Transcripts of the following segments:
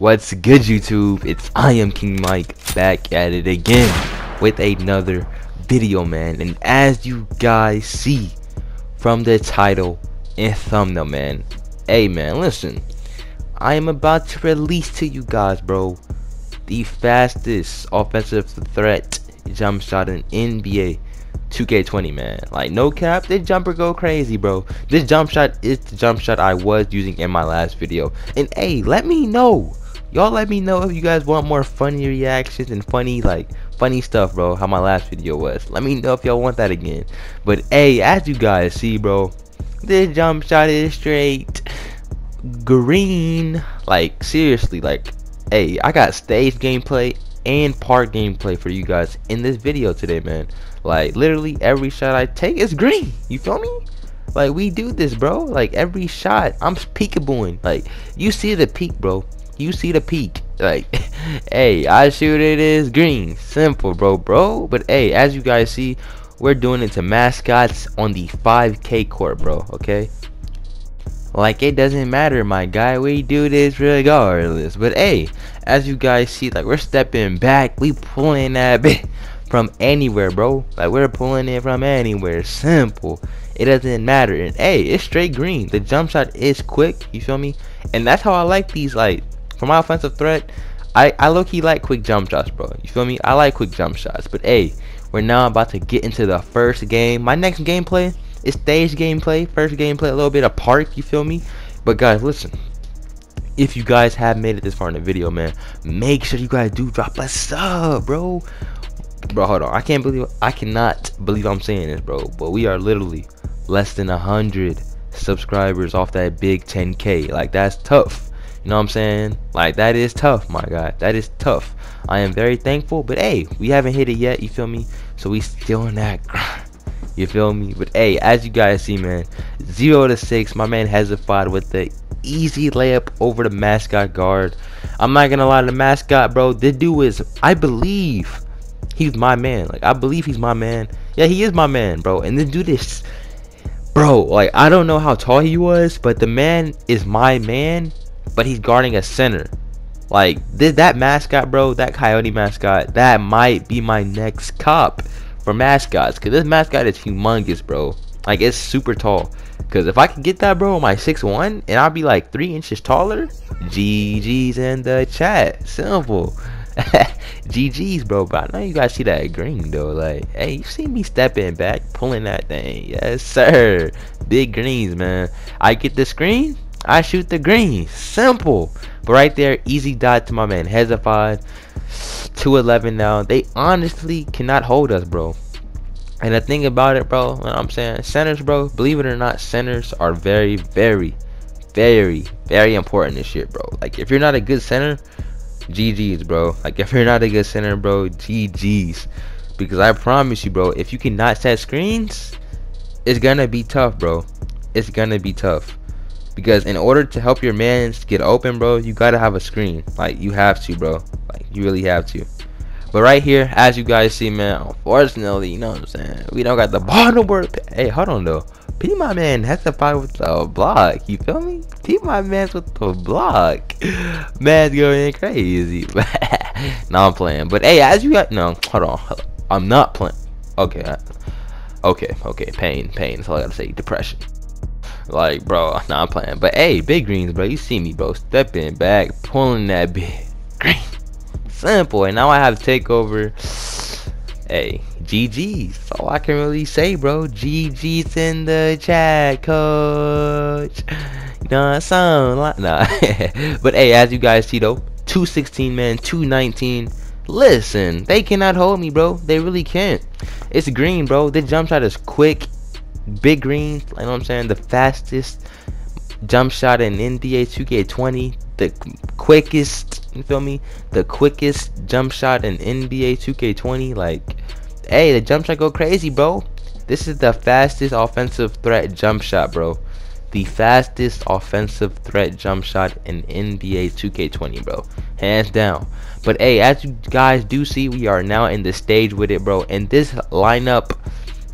What's good YouTube? It's I am King Mike back at it again with another video man. And as you guys see from the title and thumbnail man. Hey man listen. I am about to release to you guys bro the fastest offensive threat jump shot in NBA 2K20 man. Like no cap this jumper go crazy bro. This jump shot is the jump shot I was using in my last video. And hey let me know y'all let me know if you guys want more funny reactions and funny like funny stuff bro how my last video was. Let me know if y'all want that again. But hey as you guys see bro this jump shot is straight green. Like seriously like hey i got stage gameplay and part gameplay for you guys in this video today man. Like literally every shot i take is green. You feel me? Like we do this bro. Like every shot i'm peekabooing. Like you see the peak bro you see the peak like hey i shoot it is green. Simple bro bro. But hey as you guys see we're doing it to mascots on the 5k court bro okay? Like it doesn't matter my guy. We do this regardless. But hey as you guys see like we're stepping back. We pulling that bit from anywhere bro. Like we're pulling it from anywhere. Simple. It doesn't matter. And hey it's straight green. The jump shot is quick. You feel me? And that's how i like these like for my offensive threat, I, I low-key like quick jump shots, bro. You feel me? I like quick jump shots. But hey, we're now about to get into the first game. My next gameplay is stage gameplay. First gameplay, a little bit of park, you feel me? But guys, listen. If you guys have made it this far in the video, man, make sure you guys do drop a sub, bro. Bro, hold on. I can't believe I cannot believe I'm saying this, bro. But we are literally less than a hundred subscribers off that big 10k. Like that's tough. You know what I'm saying? Like that is tough, my guy. That is tough. I am very thankful, but hey, we haven't hit it yet. You feel me? So we still in that. grind. You feel me? But hey, as you guys see, man, zero to six. My man has a fight with the easy layup over the mascot guard. I'm not gonna lie to the mascot, bro. This dude is, I believe, he's my man. Like I believe he's my man. Yeah, he is my man, bro. And this dude is, bro. Like I don't know how tall he was, but the man is my man but he's guarding a center. Like this, that mascot, bro, that coyote mascot, that might be my next cop for mascots. Cause this mascot is humongous, bro. Like it's super tall. Cause if I could get that, bro, my six one, and I'll be like three inches taller. GG's in the chat. Simple. GG's, bro. But I know you guys see that green though. Like, hey, you see me stepping back, pulling that thing. Yes, sir. Big greens, man. I get the screen. I shoot the green. Simple. But right there, easy dot to my man Hezefied. 211 now. They honestly cannot hold us, bro. And the thing about it, bro, I'm saying? Centers, bro, believe it or not, centers are very, very, very, very important this year, bro. Like, if you're not a good center, GG's, bro. Like, if you're not a good center, bro, GG's. Because I promise you, bro, if you cannot set screens, it's gonna be tough, bro. It's gonna be tough because in order to help your mans get open bro you gotta have a screen like you have to bro like you really have to but right here as you guys see man unfortunately you know what i'm saying we don't got the no more hey hold on though P my man has to fight with the block. You feel me? P my man's with the block. Man's going crazy. now I'm playing. But hey, as you got no, hold on. I'm not playing. Okay. Okay, okay. Pain, pain. That's all I gotta say. Depression. Like, bro, nah, I'm playing. But hey, big greens, bro. You see me, bro. Stepping back, pulling that big green. Simple. And now I have takeover. Hey, GG's. All I can really say, bro. GG's in the chat, coach. You know I'm like, nah. but hey, as you guys see though, 216 man, 219. Listen, they cannot hold me, bro. They really can't. It's green, bro. The jump shot is quick Big Green, you know what I'm saying? The fastest jump shot in NBA 2K20, the quickest, you feel me? The quickest jump shot in NBA 2K20. Like, hey, the jump shot go crazy, bro. This is the fastest offensive threat jump shot, bro. The fastest offensive threat jump shot in NBA 2K20, bro. Hands down. But hey, as you guys do see, we are now in the stage with it, bro. And this lineup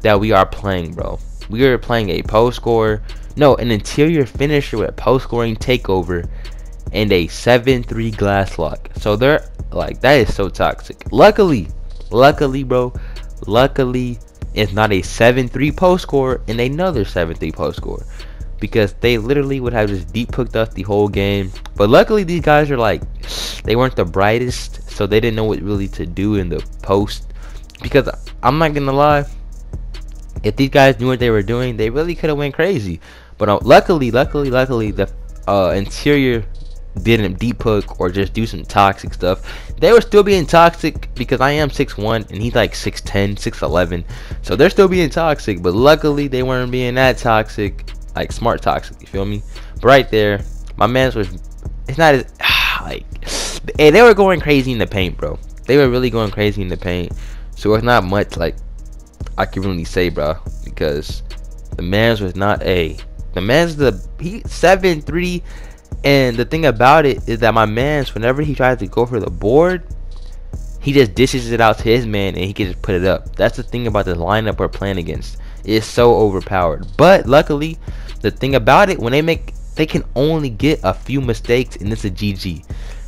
that we are playing, bro we are playing a post score, no, an interior finisher with post scoring takeover, and a 7-3 glass lock. So they're like that is so toxic. Luckily, luckily, bro, luckily it's not a 7-3 post score and another 7-3 post score because they literally would have just deep hooked us the whole game. But luckily, these guys are like, they weren't the brightest, so they didn't know what really to do in the post. Because I'm not gonna lie, if these guys knew what they were doing, they really could have went crazy. But uh, luckily, luckily, luckily, the uh, interior didn't deep hook or just do some toxic stuff. They were still being toxic because I am 6'1 and he's like 6'10, 6'11. So they're still being toxic, but luckily they weren't being that toxic like smart toxic. You feel me? But right there, my man's was. It's not as like. Hey, they were going crazy in the paint, bro. They were really going crazy in the paint. So it's not much like I can really say, bro, because the man's was not a. The man's the he seven three, and the thing about it is that my man's whenever he tries to go for the board, he just dishes it out to his man and he can just put it up. That's the thing about the lineup we're playing against. It's so overpowered. But luckily, the thing about it, when they make, they can only get a few mistakes, and it's a GG.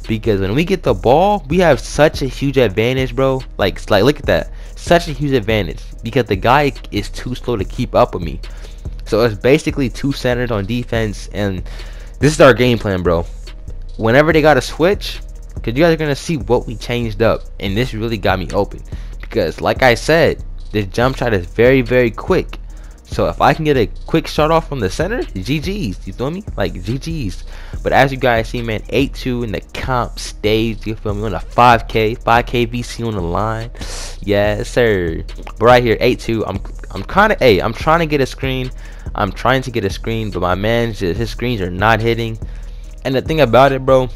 Because when we get the ball, we have such a huge advantage, bro. Like, like look at that, such a huge advantage because the guy is too slow to keep up with me. So it's basically two centers on defense, and this is our game plan, bro. Whenever they got a switch, because you guys are gonna see what we changed up, and this really got me open. Because, like I said, this jump shot is very, very quick. So if I can get a quick shot off from the center, GG's. You feel me? Like GG's. But as you guys see, man, 8-2 in the comp stage. You feel me? On a 5K, 5K VC on the line. Yes, sir. But right here, 8-2. I'm I'm kind of hey, I'm trying to get a screen. I'm trying to get a screen, but my man, his screens are not hitting. And the thing about it, bro,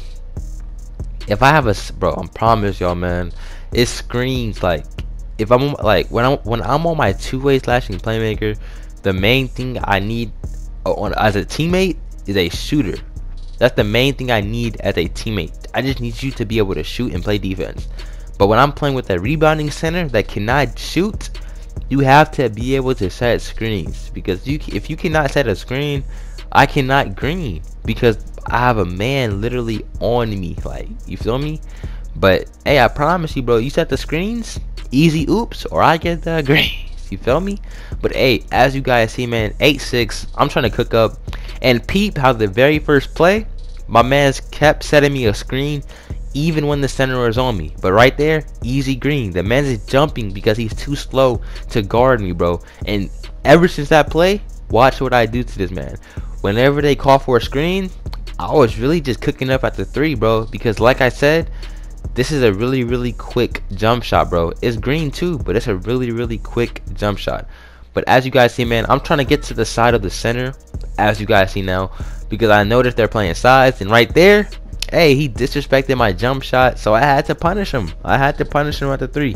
if I have a bro, I promise y'all, man, it screens like if I'm like when I'm when I'm on my two-way slashing playmaker the main thing I need uh, on as a teammate is a shooter. That's the main thing I need as a teammate. I just need you to be able to shoot and play defense. But when I'm playing with a rebounding center that cannot shoot, you have to be able to set screens because you if you cannot set a screen, I cannot green because I have a man literally on me. Like you feel me? But hey, I promise you, bro. You set the screens, easy oops, or I get the green. You feel me? But hey, as you guys see, man, 8-6, I'm trying to cook up. And peep how the very first play, my man's kept setting me a screen even when the center was on me. But right there, easy green. The man's is jumping because he's too slow to guard me, bro. And ever since that play, watch what I do to this man. Whenever they call for a screen, I was really just cooking up at the three, bro. Because like I said, this is a really, really quick jump shot, bro. It's green too, but it's a really, really quick jump shot. But as you guys see, man, I'm trying to get to the side of the center, as you guys see now, because I noticed they're playing sides, and right there, hey, he disrespected my jump shot, so I had to punish him. I had to punish him at the three.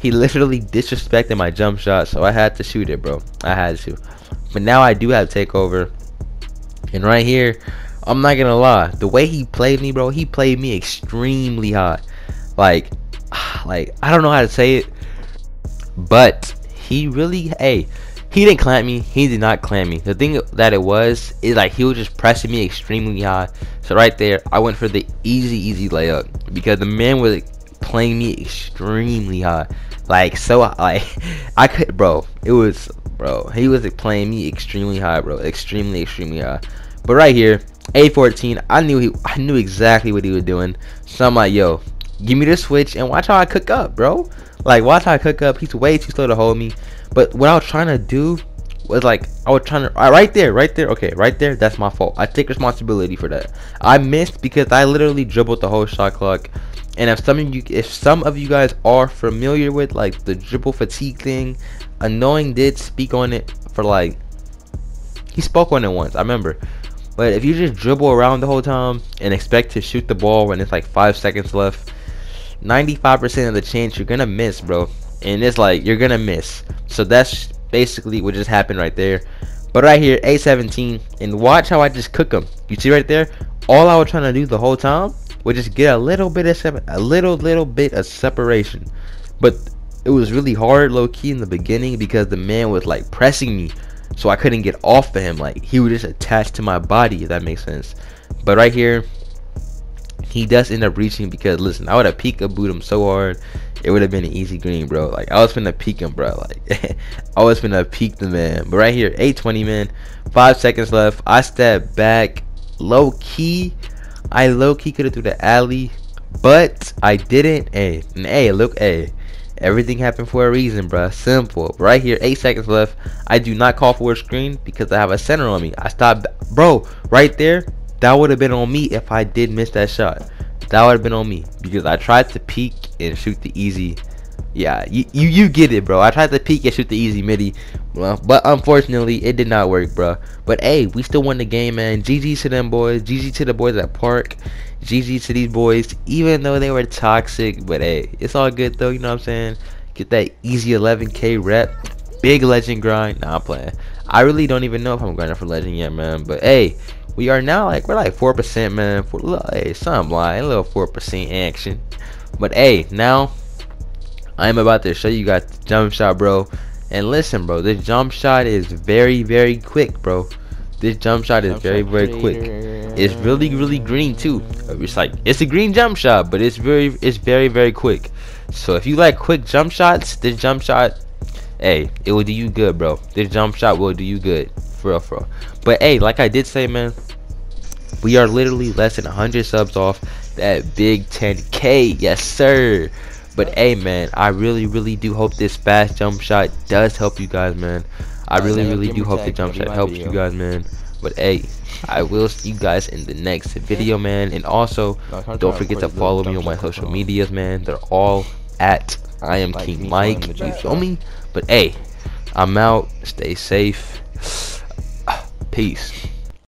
He literally disrespected my jump shot, so I had to shoot it, bro. I had to. But now I do have takeover. And right here, I'm not gonna lie. The way he played me, bro, he played me extremely hot. Like, like I don't know how to say it, but he really, hey, he didn't clamp me. He did not clamp me. The thing that it was is like he was just pressing me extremely high. So right there, I went for the easy, easy layup because the man was playing me extremely high. Like so, like I could, bro. It was, bro. He was playing me extremely high, bro. Extremely, extremely high. But right here, A14, I knew he, I knew exactly what he was doing. So I'm like, yo, give me the switch and watch how I cook up, bro. Like watch how I cook up. He's way too slow to hold me. But what I was trying to do was like I was trying to right there, right there. Okay, right there. That's my fault. I take responsibility for that. I missed because I literally dribbled the whole shot clock. And if some of you, if some of you guys are familiar with like the dribble fatigue thing, Annoying did speak on it for like he spoke on it once. I remember. But if you just dribble around the whole time and expect to shoot the ball when it's like five seconds left, 95% of the chance you're gonna miss, bro. And it's like you're gonna miss. So that's basically what just happened right there. But right here, A17, and watch how I just cook them. You see right there? All I was trying to do the whole time was just get a little bit of a little little bit of separation. But it was really hard low key in the beginning because the man was like pressing me so I couldn't get off of him like he was just attached to my body if that makes sense but right here he does end up reaching because listen, I would have peekabooed him so hard, it would have been an easy green, bro. Like I was finna peek him, bro. Like I was finna peek the man. But right here, 820 man, five seconds left. I step back, low key. I low key could have threw the alley, but I didn't. Hey, and hey, look, hey. Everything happened for a reason, bro. Simple. Right here, eight seconds left. I do not call for a screen because I have a center on me. I stopped, bro. Right there, that would have been on me if I did miss that shot. That would have been on me because I tried to peek and shoot the easy. Yeah, you, you you get it, bro. I tried to peek and shoot the easy midi, but unfortunately it did not work, bro. But hey, we still won the game, man. GG to them boys. GG to the boys at Park. GG to these boys, even though they were toxic. But hey, it's all good though. You know what I'm saying? Get that easy 11k rep. Big legend grind. Nah, I'm playing. I really don't even know if I'm grinding for legend yet, man. But hey, we are now like we're like four percent, man. For hey, some line, a little four percent action. But hey, now I'm about to show you guys the jump shot, bro. And listen, bro, this jump shot is very, very quick, bro. This jump shot is very, very quick. It's really, really green too. It's like it's a green jump shot, but it's very, it's very, very quick. So if you like quick jump shots, this jump shot, hey, it will do you good, bro. This jump shot will do you good, for real, for real. But hey, like I did say, man, we are literally less than 100 subs off that big 10k. Yes, sir. But hey, man, I really, really do hope this fast jump shot does help you guys, man. I really, really do hope the jump shot helps you guys, man. But hey, I will see you guys in the next video, man. And also, don't forget to follow me on my social medias, man. They're all at I am King Mike. You feel me? But hey, I'm out. Stay safe. Peace.